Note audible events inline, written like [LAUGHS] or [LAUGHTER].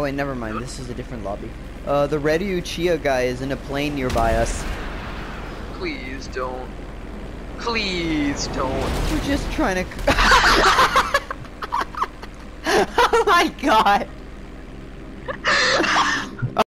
Oh wait, never mind. This is a different lobby. Uh, the Red Uchiha guy is in a plane nearby us. Please don't. Please don't. We're just trying to. [LAUGHS] oh my god. [LAUGHS]